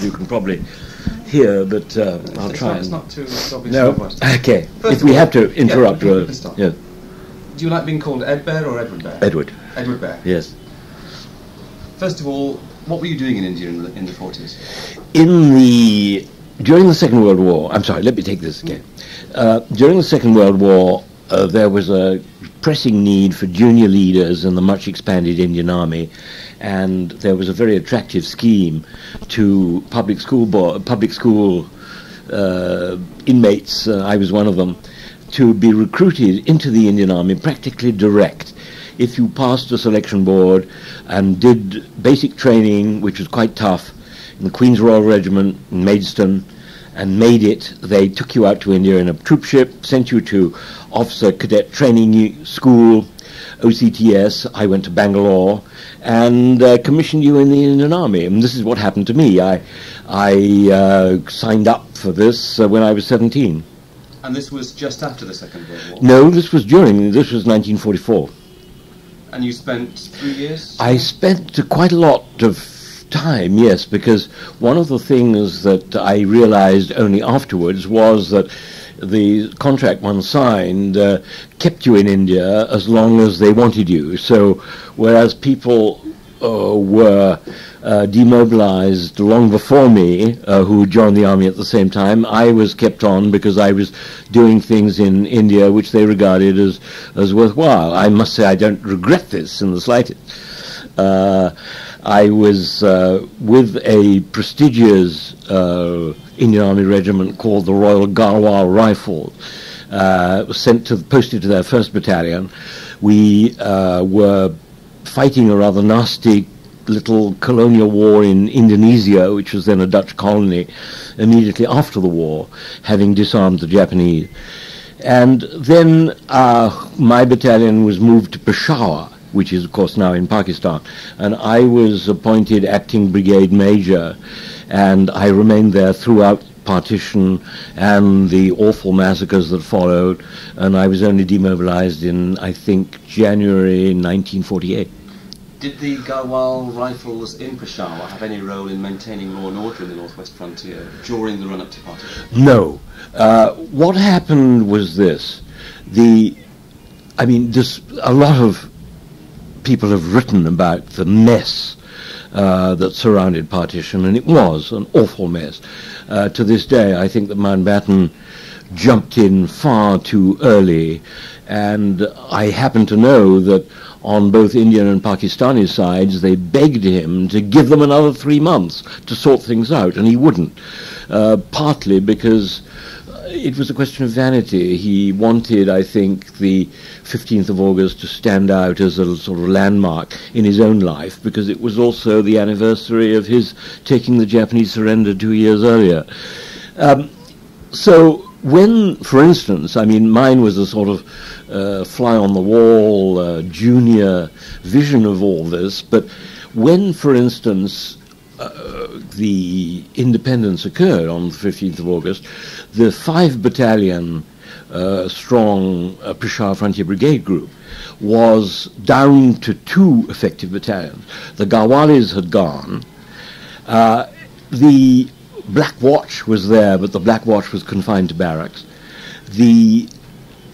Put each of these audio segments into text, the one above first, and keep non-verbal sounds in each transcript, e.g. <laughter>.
as you can probably hear, but uh, I'll It's try. not, it's not too obvious. no, okay. First if we all- have to yeah, interrupt, we uh, yeah, Do you like being called Ed Behr or Edward Behr? Edward. Edward Behr. Yes. First of all, what were you doing in India in the, in the 40s? in the during the Second World War, I'm sorry, let me take this again. Uh, during the Second World War, uh, there was a pressing need for junior leaders in the much expanded Indian Army, and there was a very attractive scheme to public school bo- public school uh, inmates. Uh, I was one of them to be recruited into the Indian Army practically direct. If you passed the selection board and did basic training, which was quite tough, in the Queen's Royal Regiment in Maidstone, and made it, they took you out to India in a troop ship, sent you to Officer Cadet Training School, OCTS. I went to Bangalore and uh, commissioned you in the Indian Army. And this is what happened to me. I, I uh, signed up for this uh, when I was 17. And this was just after the Second World War. No, this was during, this was 1944. And you spent three years? I spent quite a lot of time, yes, because one of the things that I realized only afterwards was that the contract one signed uh, kept you in India as long as they wanted you. So, whereas people uh, were uh, demobilized long before me, uh, who joined the army at the same time, I was kept on because I was doing things in India which they regarded as, as worthwhile. I must say I don't regret this in the slightest. Uh, I was uh, with a prestigious uh, Indian Army regiment called the Royal Garhwal Rifles. Uh, was sent to posted to their first battalion. We uh, were fighting a rather nasty little colonial war in Indonesia, which was then a Dutch colony, immediately after the war, having disarmed the Japanese. And then uh, my battalion was moved to Peshawar, which is, of course, now in Pakistan. And I was appointed acting brigade major, and I remained there throughout partition and the awful massacres that followed. And I was only demobilized in, I think, January 1948. Did the Garhwal Rifles in Peshawar have any role in maintaining law and order in the northwest frontier during the run-up to partition? No. Uh, what happened was this: the, I mean, this a lot of people have written about the mess uh, that surrounded partition, and it was an awful mess. Uh, to this day, I think that Mountbatten jumped in far too early, and I happen to know that on both Indian and Pakistani sides, they begged him to give them another three months to sort things out, and he wouldn't. Uh, partly because it was a question of vanity. He wanted, I think, the 15th of August to stand out as a sort of landmark in his own life because it was also the anniversary of his taking the Japanese surrender two years earlier. Um, so when, for instance, I mean, mine was a sort of uh, fly on the wall, uh, junior vision of all this, but when, for instance, uh, the independence occurred on the 15th of August, the five battalion uh, strong uh, Peshawar Frontier Brigade group was down to two effective battalions. The Garhwalis had gone. Uh, the Black Watch was there, but the Black Watch was confined to barracks. The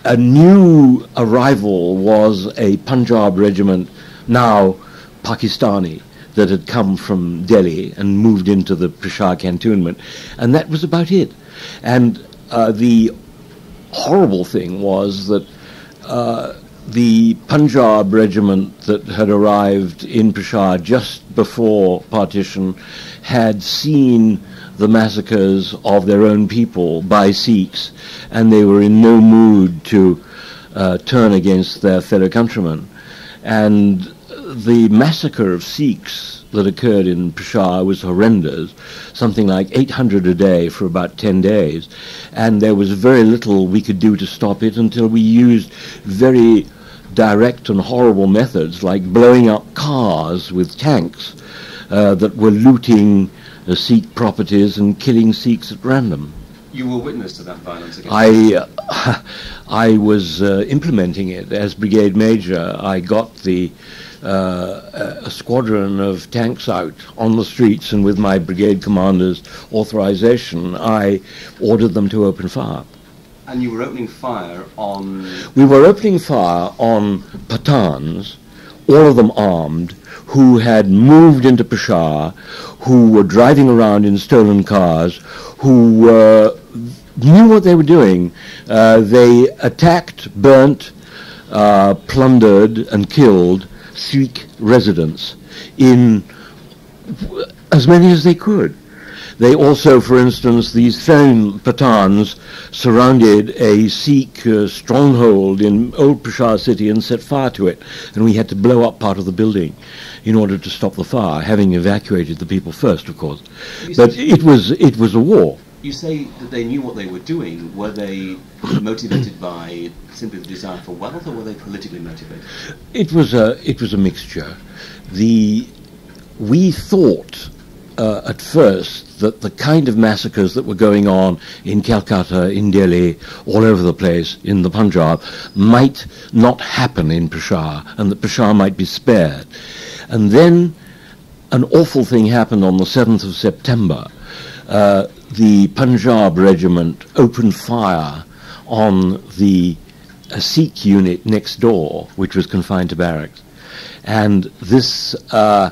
a new arrival was a Punjab regiment, now Pakistani, that had come from Delhi and moved into the Peshawar cantonment, and that was about it. And uh, the horrible thing was that uh, the Punjab regiment that had arrived in Peshawar just before partition had seen the massacres of their own people by Sikhs, and they were in no mood to uh, turn against their fellow countrymen. And the massacre of Sikhs that occurred in Peshawar was horrendous, something like 800 a day for about 10 days, and there was very little we could do to stop it until we used very direct and horrible methods like blowing up cars with tanks uh, that were looting uh, Sikh properties and killing Sikhs at random. You were witness to that violence against I, uh, <laughs> I was uh, implementing it as brigade major. I got the uh, a squadron of tanks out on the streets, and with my brigade commander's authorization, I ordered them to open fire. And you were opening fire on. We were opening fire on Pathans, all of them armed, who had moved into Peshawar, who were driving around in stolen cars, who uh, knew what they were doing. Uh, they attacked, burnt, uh, plundered, and killed Sikh residents in as many as they could. They also, for instance, these same Pathans surrounded a Sikh uh, stronghold in old Peshawar city and set fire to it, and we had to blow up part of the building in order to stop the fire, having evacuated the people first, of course. But it was it was a war. You say that they knew what they were doing. Were they motivated by simply the desire for wealth, or were they politically motivated? It was a it was a mixture. The we thought uh, at first that the kind of massacres that were going on in Calcutta, in Delhi, all over the place, in the Punjab, might not happen in Peshawar, and that Peshawar might be spared. And then an awful thing happened on the 7th of September. Uh, the Punjab regiment opened fire on the Sikh unit next door, which was confined to barracks. And this uh,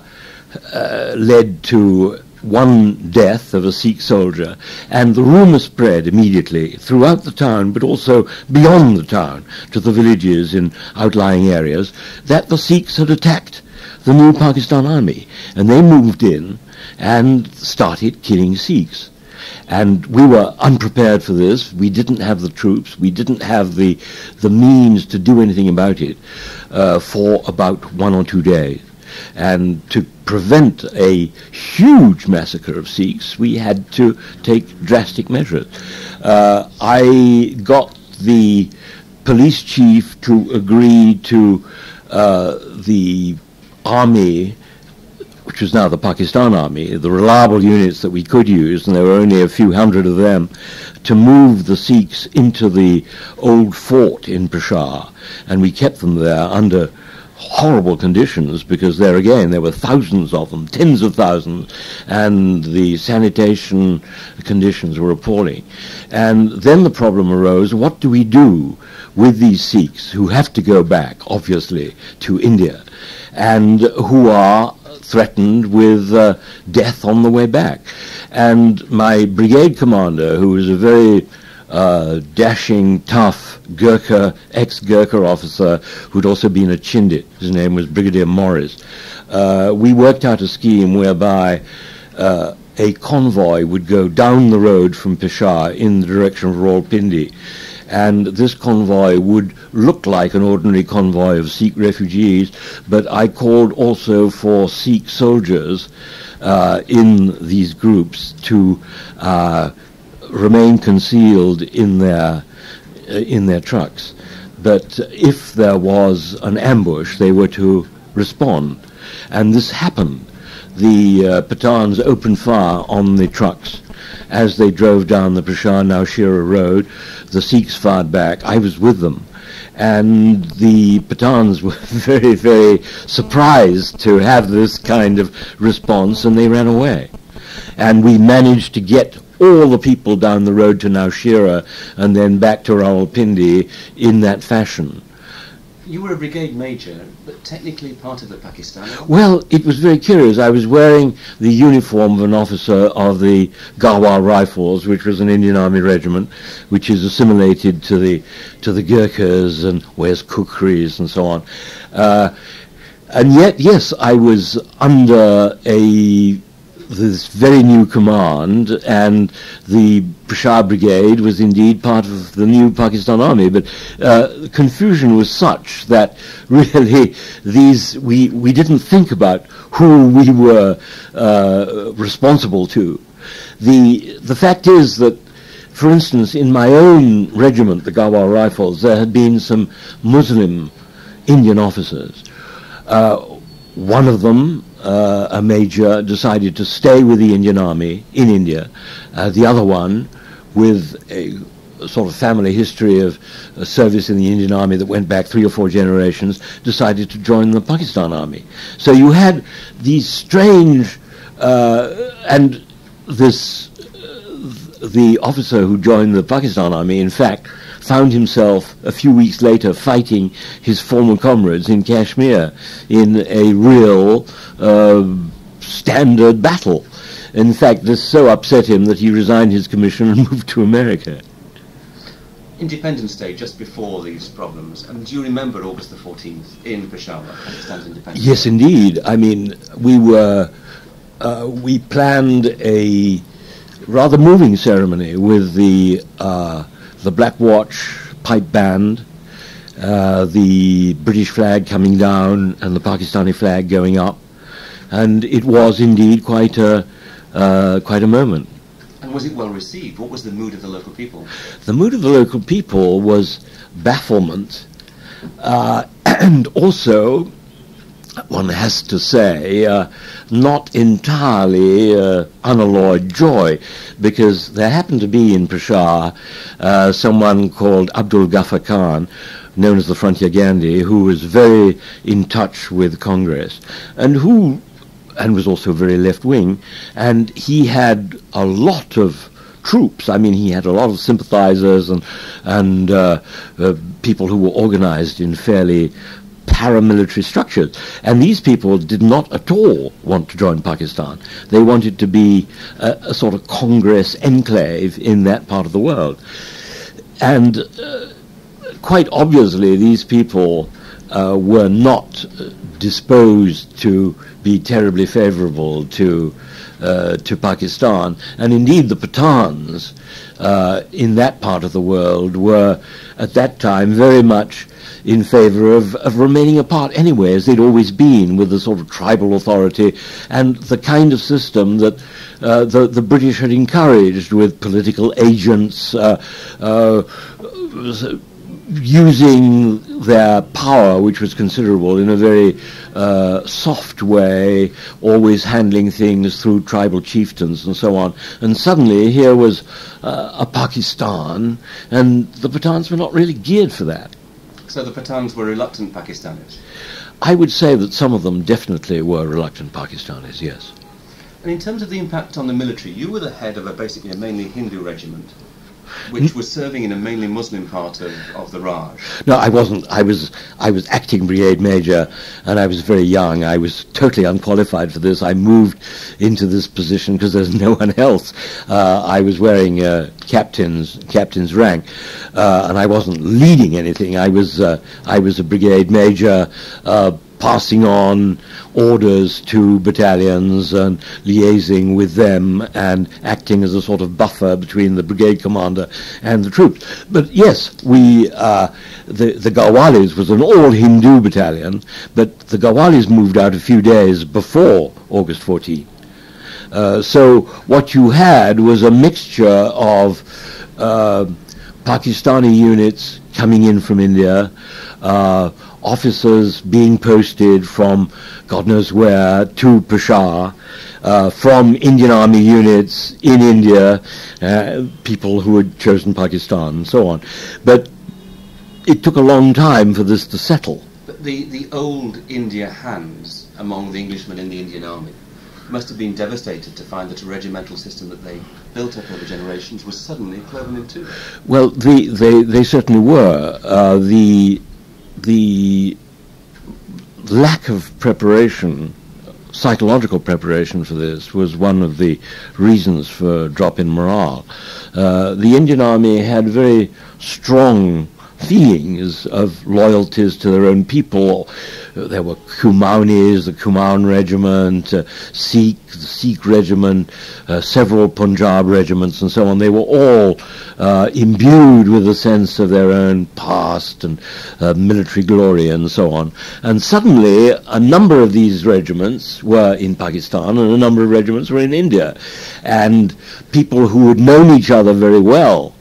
uh, led to one death of a Sikh soldier, and the rumour spread immediately throughout the town, but also beyond the town, to the villages in outlying areas, that the Sikhs had attacked the new Pakistan army, and they moved in and started killing Sikhs. And we were unprepared for this. We didn't have the troops. We didn't have the the means to do anything about it uh, for about one or two days. And to prevent a huge massacre of Sikhs, we had to take drastic measures. Uh, I got the police chief to agree to uh, the army, which was now the Pakistan army, the reliable units that we could use, and there were only a few hundred of them, to move the Sikhs into the old fort in Peshawar, and we kept them there under horrible conditions because there again there were thousands of them, tens of thousands, and the sanitation conditions were appalling. And then the problem arose: what do we do with these Sikhs who have to go back, obviously, to India, and who are threatened with uh, death on the way back? And my brigade commander, who was a very uh, dashing, tough Gurkha, ex-Gurkha officer who'd also been a Chindit. His name was Brigadier Morris. Uh, we worked out a scheme whereby uh, a convoy would go down the road from Peshawar in the direction of Rawalpindi. And this convoy would look like an ordinary convoy of Sikh refugees, but I called also for Sikh soldiers uh, in these groups to uh, remain concealed in their uh, in their trucks. But if there was an ambush, they were to respond, and this happened. The uh, Pathans opened fire on the trucks as they drove down the Peshawar Naushera road. The Sikhs fired back. I was with them. And the Pathans <laughs> were very, very surprised to have this kind of response, and they ran away. And we managed to get all the people down the road to Naushera and then back to Rawalpindi in that fashion. You were a brigade major, but technically part of the Pakistan. Well, it was very curious. I was wearing the uniform of an officer of the Garhwal Rifles, which was an Indian Army regiment, which is assimilated to the to the Gurkhas and wears kukris and so on. Uh, and yet, yes, I was under a this very new command, and the Peshawar Brigade was indeed part of the new Pakistan Army. But uh, confusion was such that <laughs> really these we we didn't think about who we were uh, responsible to. The the fact is that. For instance, in my own regiment, the Garhwal Rifles, there had been some Muslim Indian officers. Uh, one of them uh, a major decided to stay with the Indian Army in India. Uh, the other one, with a sort of family history of uh, service in the Indian Army that went back three or four generations, decided to join the Pakistan Army. So you had these strange, uh, and this, uh, the officer who joined the Pakistan Army, in fact, found himself a few weeks later fighting his former comrades in Kashmir in a real uh, standard battle. In fact, this so upset him that he resigned his commission and <laughs> moved to America. Independence Day, just before these problems, and do you remember August the 14th in Peshawar, Pakistan's Independence Yes, indeed. I mean, we were, uh, we planned a rather moving ceremony with the, uh, the Black Watch pipe band, uh, the British flag coming down and the Pakistani flag going up. And it was indeed quite a, uh, quite a moment. And was it well received? What was the mood of the local people? The mood of the local people was bafflement, uh, <clears throat> and also, one has to say, uh, not entirely uh, unalloyed joy, because there happened to be in Peshawar uh, someone called Abdul Ghaffar Khan, known as the Frontier Gandhi, who was very in touch with Congress, and who and was also very left wing, and he had a lot of troops. I mean, he had a lot of sympathizers and and uh, uh, people who were organized in fairly paramilitary structures. And these people did not at all want to join Pakistan. They wanted to be a, a sort of Congress enclave in that part of the world. And uh, quite obviously, these people uh, were not uh, disposed to be terribly favorable to uh, to Pakistan, and indeed the Pathans uh, in that part of the world were at that time very much in favor of, of remaining apart anyway, as they'd always been, with the sort of tribal authority and the kind of system that uh, the, the British had encouraged with political agents uh, uh, using their power, which was considerable, in a very uh, soft way, always handling things through tribal chieftains and so on. And suddenly here was uh, a Pakistan, and the Pathans were not really geared for that. So the Pathans were reluctant Pakistanis. I would say that some of them definitely were reluctant Pakistanis, yes. And in terms of the impact on the military, you were the head of a basically a mainly Hindu regiment, which was serving in a mainly Muslim part of, of the Raj. No, I wasn't. I was I was acting brigade major, and I was very young. I was totally unqualified for this. I moved into this position because there's <laughs> no one else. Uh, I was wearing uh, captain's captain's rank, uh, and I wasn't leading anything. I was uh, I was a brigade major. Passing on orders to battalions and liaising with them and acting as a sort of buffer between the brigade commander and the troops. But yes, we uh, the the Garhwalis was an all Hindu battalion, but the Garhwalis moved out a few days before August 14. Uh, so what you had was a mixture of uh, Pakistani units coming in from India, uh, officers being posted from God knows where to Peshawar, uh, from Indian Army units in India, uh, people who had chosen Pakistan and so on. But it took a long time for this to settle. But the, the old India hands among the Englishmen in the Indian Army must have been devastated to find that a regimental system that they built up over generations was suddenly cloven in two. Well, the, they, they certainly were. Uh, the, the lack of preparation, psychological preparation for this, was one of the reasons for drop in morale. Uh, the Indian Army had very strong feelings of loyalties to their own people. There were Kumaunis, the Kumaun regiment, uh, Sikh, the Sikh regiment, uh, several Punjab regiments, and so on. They were all uh, imbued with a sense of their own past and uh, military glory and so on. And suddenly, a number of these regiments were in Pakistan, and a number of regiments were in India, and people who had known each other very well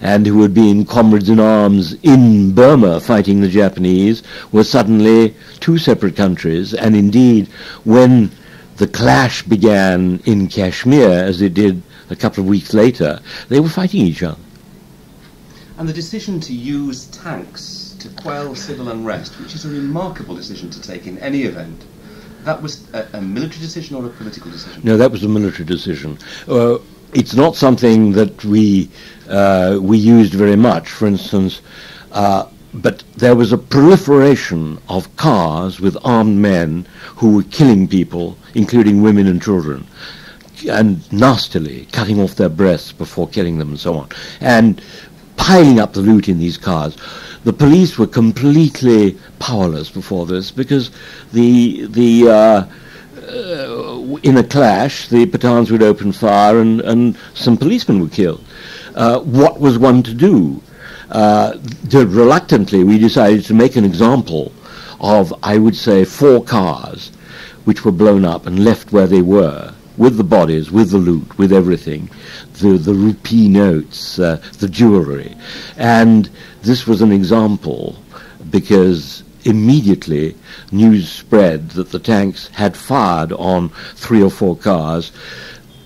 and who had been comrades in arms in Burma fighting the Japanese were suddenly two separate countries. And indeed, when the clash began in Kashmir, as it did a couple of weeks later, they were fighting each other. And the decision to use tanks to quell civil unrest, which is a remarkable decision to take in any event, that was a, a military decision or a political decision? No, that was a military decision. Uh, it's not something that we uh, we used very much. For instance, uh, but there was a proliferation of cars with armed men who were killing people, including women and children, and nastily cutting off their breasts before killing them and so on, and piling up the loot in these cars. The police were completely powerless before this because the the uh, in a clash, the Pathans would open fire and, and some policemen were killed. Uh, what was one to do? Uh, reluctantly, we decided to make an example of, I would say, four cars which were blown up and left where they were, with the bodies, with the loot, with everything, the, the rupee notes, uh, the jewelry. And this was an example because immediately news spread that the tanks had fired on three or four cars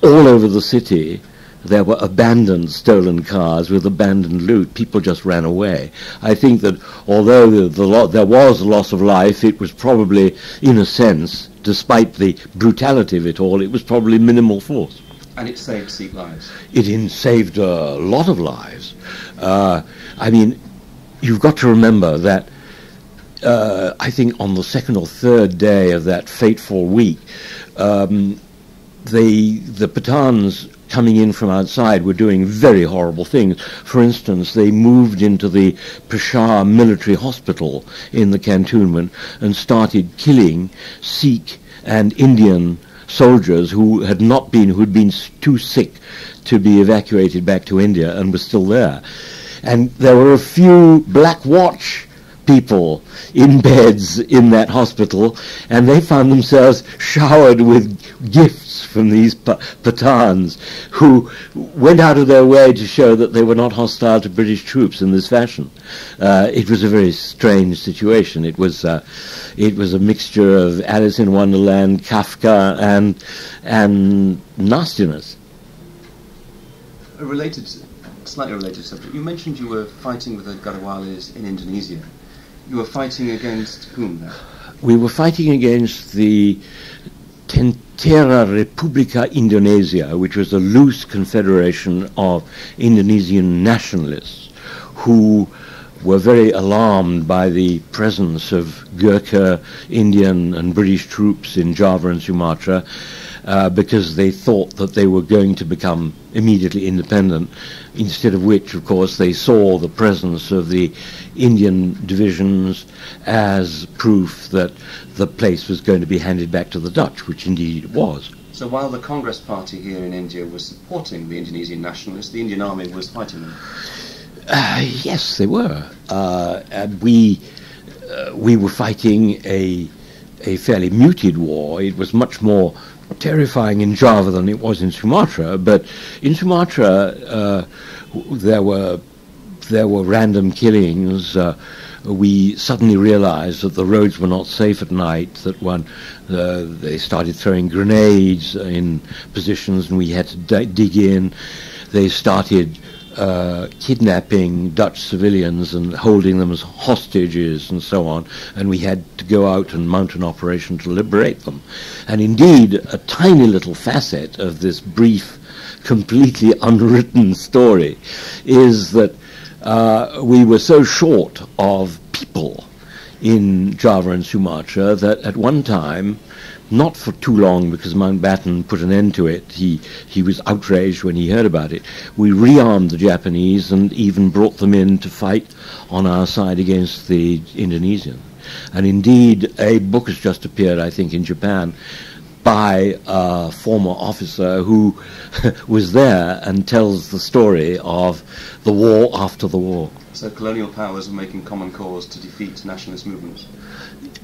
all over the city. There were abandoned stolen cars with abandoned loot. People just ran away. I think that although the, the lo- there was a loss of life, it was probably, in a sense, despite the brutality of it all, it was probably minimal force. And it saved Sikh lives. It in saved a lot of lives. Uh, I mean, you've got to remember that uh, I think on the second or third day of that fateful week, um, the the Pathans coming in from outside were doing very horrible things. For instance, they moved into the Peshawar military hospital in the cantonment and started killing Sikh and Indian soldiers who had not been, who had been too sick to be evacuated back to India and were still there. And there were a few Black Watch people in beds in that hospital, and they found themselves showered with gifts from these Pathans who went out of their way to show that they were not hostile to British troops in this fashion. Uh, it was a very strange situation. It was uh, it was a mixture of Alice in Wonderland, Kafka, and and nastiness. A related, slightly related subject. You mentioned you were fighting with the Garhwalis in Indonesia. You were fighting against whom then? We were fighting against the Tentera Republika Indonesia, which was a loose confederation of Indonesian nationalists who were very alarmed by the presence of Gurkha, Indian and British troops in Java and Sumatra uh, because they thought that they were going to become immediately independent, instead of which, of course, they saw the presence of the Indian divisions as proof that the place was going to be handed back to the Dutch, which indeed it was. So while the Congress Party here in India was supporting the Indonesian nationalists, the Indian army was fighting them? Uh, yes, they were. Uh, and we, uh, we were fighting a, a fairly muted war. It was much more terrifying in Java than it was in Sumatra. But in Sumatra, uh, there were there were random killings. Uh, we suddenly realized that the roads were not safe at night. That one, uh, they started throwing grenades in positions, and we had to dig in. They started uh, kidnapping Dutch civilians and holding them as hostages and so on, and we had to go out and mount an operation to liberate them. And indeed, a tiny little facet of this brief, completely <laughs> unwritten story is that uh, we were so short of people in Java and Sumatra that at one time not for too long because Mountbatten put an end to it. He, he was outraged when he heard about it. We rearmed the Japanese and even brought them in to fight on our side against the Indonesians. And indeed, a book has just appeared, I think, in Japan by a former officer who <laughs> was there and tells the story of the war after the war. So colonial powers were making common cause to defeat nationalist movements.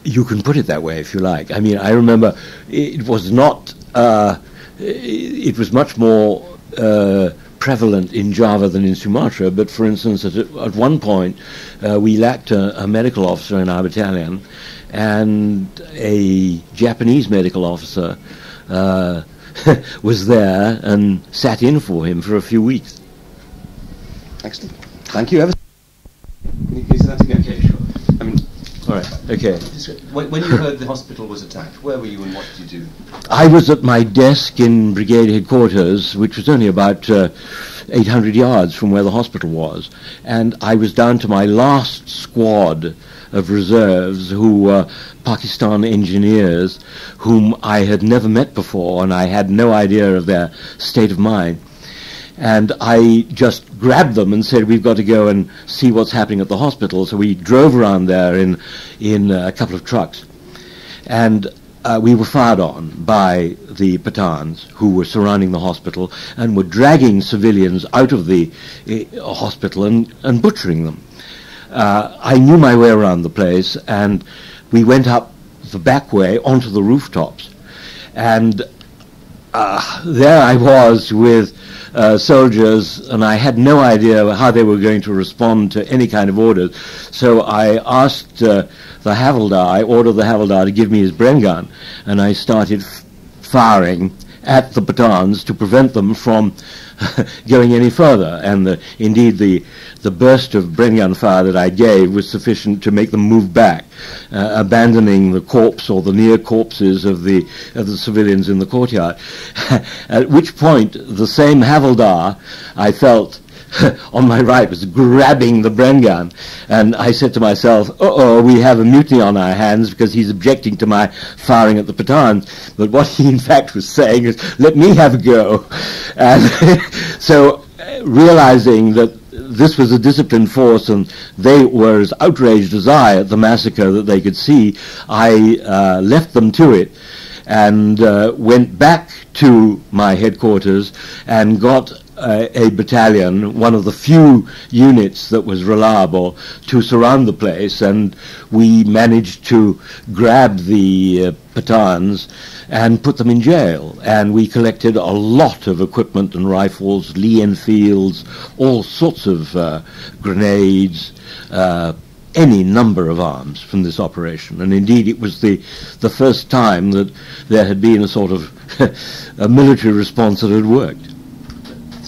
You can put it that way if you like. I mean, I remember it was not. Uh, it was much more uh, prevalent in Java than in Sumatra. But for instance, at, at one point, uh, we lacked a, a, medical officer in our battalion, and a Japanese medical officer uh, <laughs> was there and sat in for him for a few weeks. Excellent. Thank you ever. that again? Okay, sure. I mean, All right. Okay. when, when you heard the hospital was attacked, where were you and what did you do? I was at my desk in brigade headquarters, which was only about uh, 800 yards from where the hospital was, and I was down to my last squad of reserves who were Pakistan engineers whom I had never met before, and I had no idea of their state of mind. And I just grabbed them and said, "We've got to go and see what's happening at the hospital." So we drove around there in in a couple of trucks, and uh, we were fired on by the Pathans who were surrounding the hospital and were dragging civilians out of the uh, hospital and, and butchering them. Uh, I knew my way around the place, and we went up the back way onto the rooftops, and uh, there I was with uh, soldiers, and I had no idea how they were going to respond to any kind of orders. So I asked uh, the Havildar, I ordered the Havildar to give me his Bren gun, and I started firing at the Pathans to prevent them from <laughs> going any further. And the, indeed, the the burst of Bren gun fire that I gave was sufficient to make them move back, uh, abandoning the corpse or the near corpses of the of the civilians in the courtyard. <laughs> At which point, the same Havildar I felt <laughs> on my right was grabbing the Bren gun, and I said to myself, "Uh-oh, we have a mutiny on our hands because he's objecting to my firing at the Pathans." But what he in fact was saying is, "Let me have a go," <laughs> and <laughs> so uh, realizing that this was a disciplined force and they were as outraged as I at the massacre that they could see, I uh, left them to it and uh, went back to my headquarters and got uh, a battalion, one of the few units that was reliable, to surround the place, and we managed to grab the uh, Pathans and put them in jail. And we collected a lot of equipment and rifles, Lee Enfields, all sorts of uh, grenades, uh, any number of arms from this operation. And indeed, it was the the first time that there had been a sort of <laughs> a military response that had worked.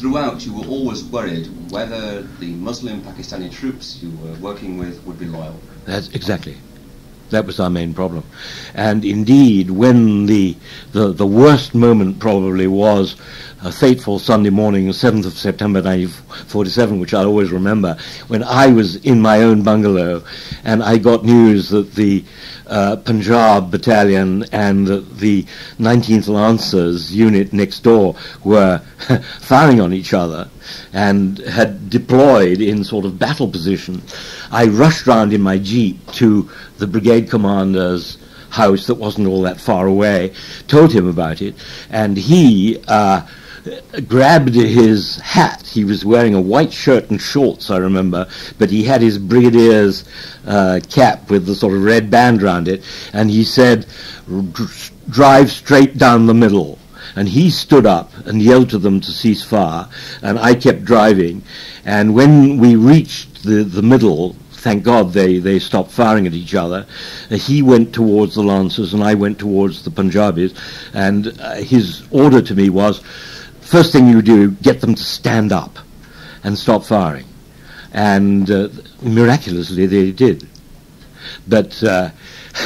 Throughout, you were always worried whether the Muslim Pakistani troops you were working with would be loyal. That's exactly. That was our main problem. And indeed, when the, the, the worst moment probably was a fateful Sunday morning, the 7th of September 1947, which I always remember, when I was in my own bungalow and I got news that the uh, Punjab battalion and the, the 19th Lancers unit next door were <laughs> firing on each other and had deployed in sort of battle position. I rushed round in my jeep to the brigade commander's house that wasn't all that far away, told him about it, and he uh, grabbed his hat. He was wearing a white shirt and shorts, I remember, but he had his brigadier's uh, cap with the sort of red band round it, and he said, drive straight down the middle. And he stood up and yelled to them to cease fire, and I kept driving. And when we reached the, the middle, thank God they, they stopped firing at each other. Uh, he went towards the Lancers and I went towards the Punjabis. And uh, his order to me was, first thing you do, get them to stand up and stop firing. And uh, miraculously they did. But uh,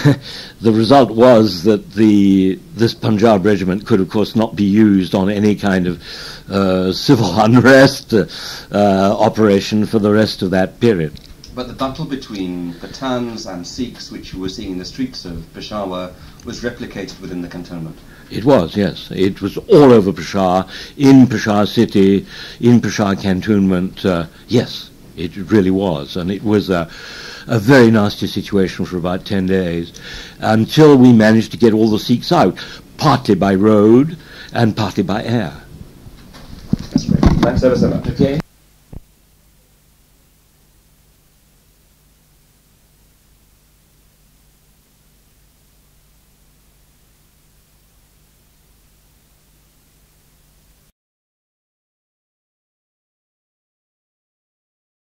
<laughs> the result was that the this Punjab regiment could, of course, not be used on any kind of uh, civil <laughs> unrest uh, operation for the rest of that period. But the battle between Pathans and Sikhs, which you were seeing in the streets of Peshawar, was replicated within the cantonment. It was, yes. It was all over Peshawar, in Peshawar city, in Peshawar cantonment. Uh, yes, it really was. And it was a, a very nasty situation for about 10 days until we managed to get all the Sikhs out, partly by road and partly by air. That's great. Thanks ever so much. Okay.